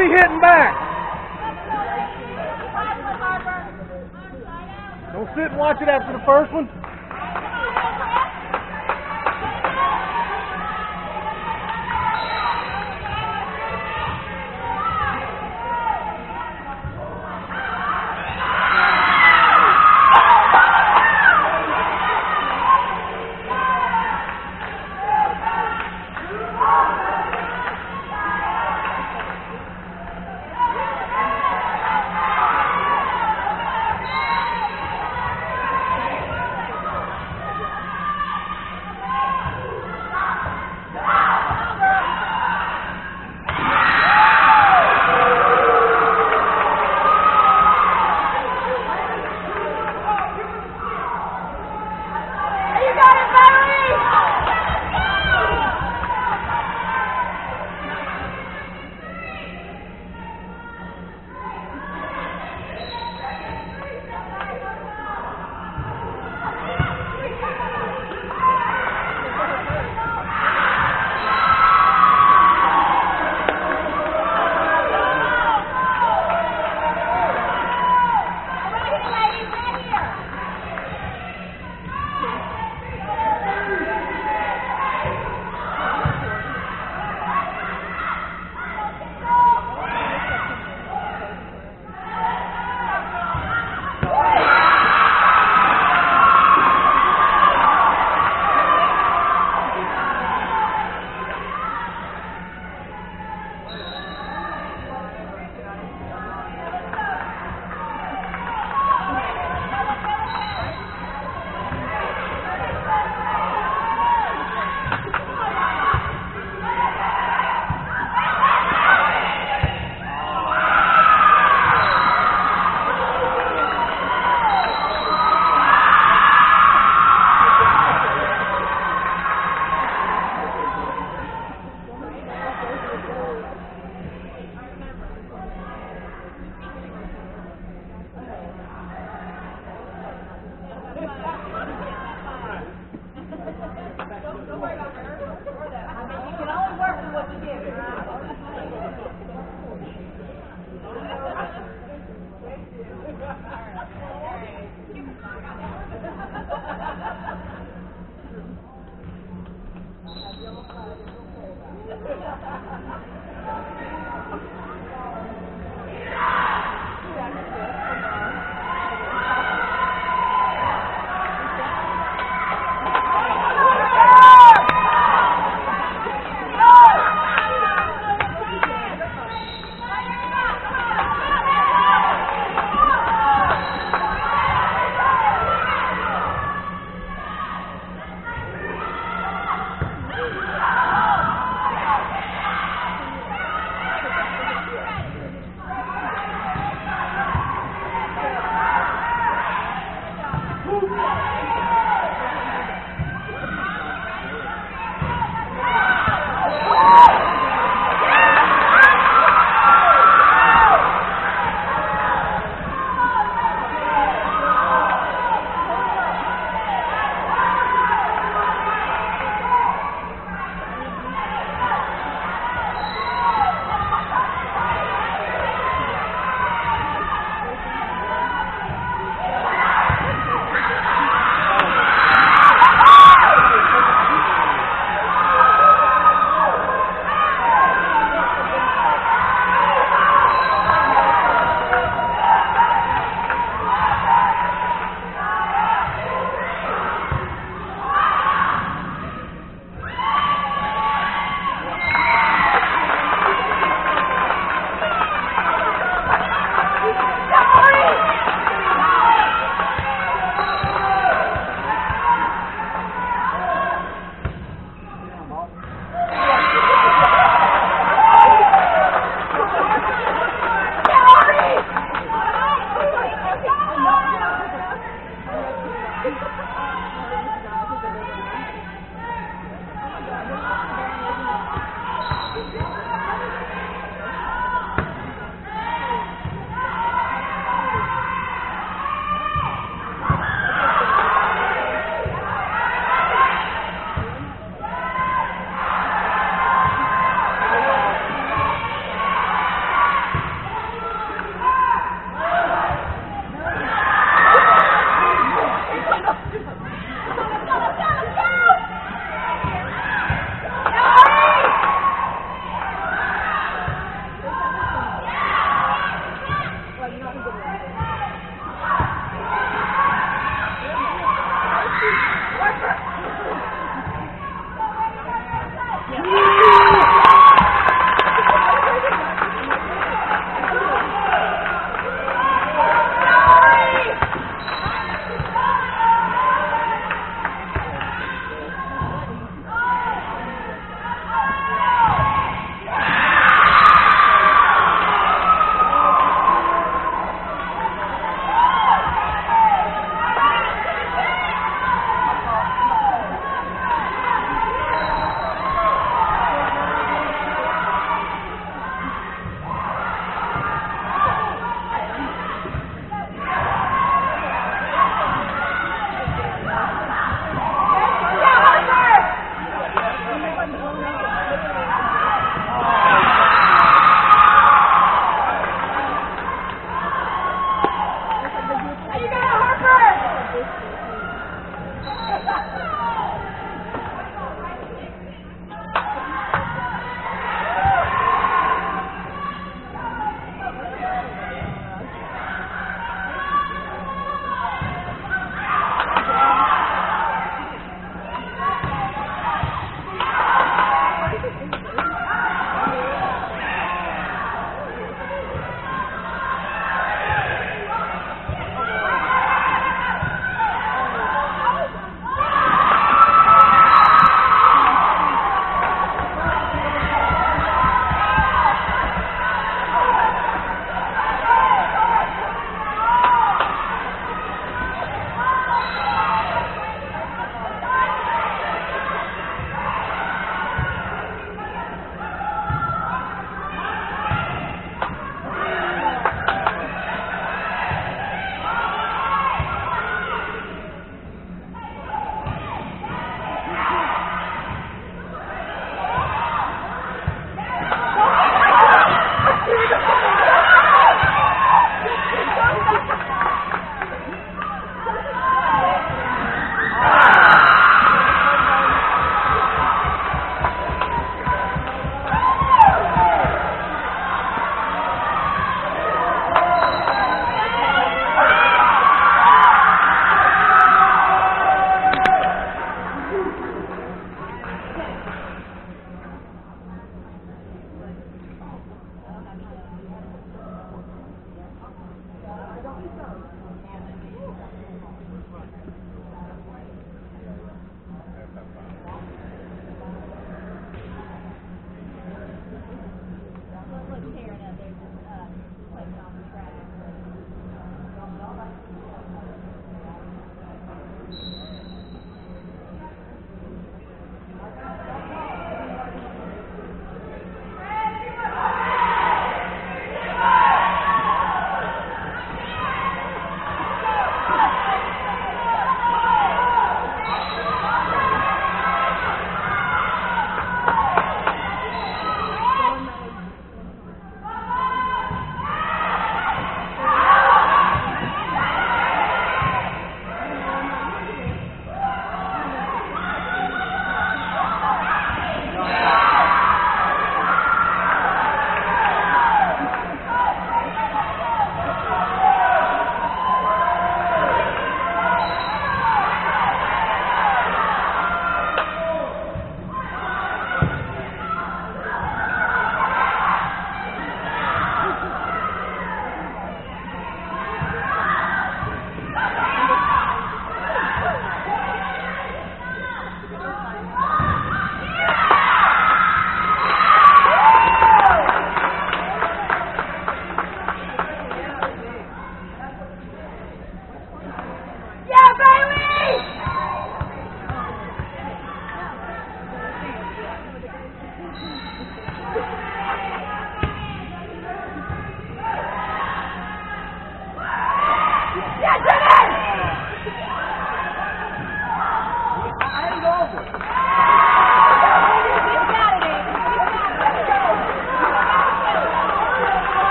be hitting back. Don't sit and watch it after the first one. Woo!